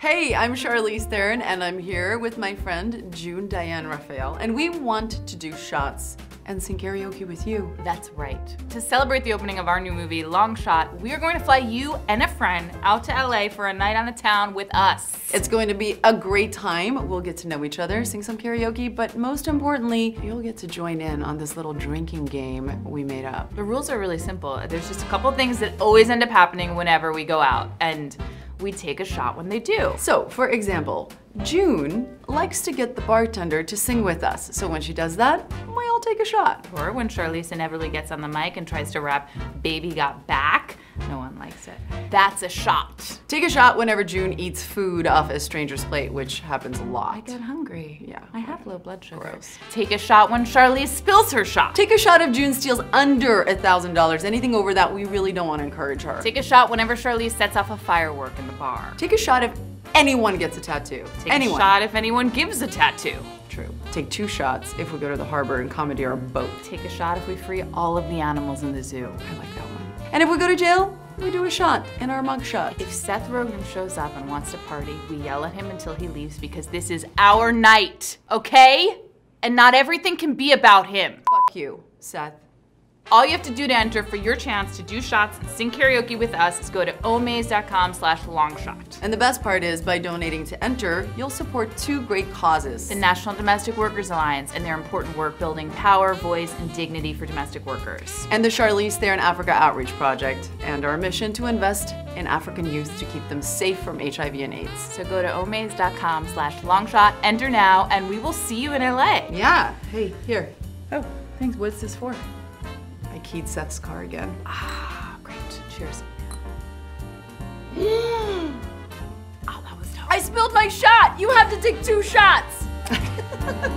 Hey, I'm Charlize Theron, and I'm here with my friend June Diane Raphael, and we want to do shots and sing karaoke with you. That's right. To celebrate the opening of our new movie, Long Shot, we are going to fly you and a friend out to LA for a night on the town with us. It's going to be a great time. We'll get to know each other, sing some karaoke, but most importantly, you'll get to join in on this little drinking game we made up. The rules are really simple. There's just a couple things that always end up happening whenever we go out, and we take a shot when they do. So, for example, June likes to get the bartender to sing with us. So when she does that, we all take a shot. Or when Charlize inevitably gets on the mic and tries to rap Baby Got Back, it. That's a shot. Take a shot whenever June eats food off a stranger's plate, which happens a lot. I get hungry. Yeah. I have low blood sugar. Gross. Take a shot when Charlize spills her shot. Take a shot if June steals under a $1,000. Anything over that, we really don't want to encourage her. Take a shot whenever Charlize sets off a firework in the bar. Take a shot if anyone gets a tattoo. Take anyone. a shot if anyone gives a tattoo. True. Take two shots if we go to the harbor and commandeer a boat. Take a shot if we free all of the animals in the zoo. I like that one. And if we go to jail, we do a shot in our mugshot. If Seth Rogen shows up and wants to party, we yell at him until he leaves because this is our night, okay? And not everything can be about him. Fuck you, Seth. All you have to do to enter for your chance to do shots and sing karaoke with us is go to omaze.com slash longshot. And the best part is, by donating to enter, you'll support two great causes. The National Domestic Workers Alliance and their important work building power, voice, and dignity for domestic workers. and the Charlize Theron Africa Outreach Project, and our mission to invest in African youth to keep them safe from HIV and AIDS. So go to omaze.com slash longshot, enter now, and we will see you in LA. Yeah. Hey, here. Oh, thanks. What's this for? I keyed Seth's car again. Ah, great. Cheers. oh, that was tough. I spilled my shot! You have to take two shots!